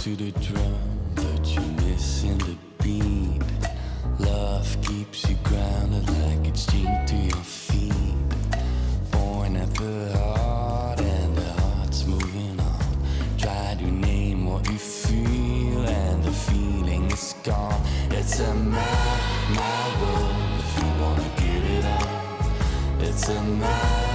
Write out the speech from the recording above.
to the drum, but you're missing the beat. Love keeps you grounded like it's chained to your feet. Born at the heart, and the heart's moving on. Try to name what you feel, and the feeling is gone. It's a mad, mad world if you wanna get it on. It's a mad, mad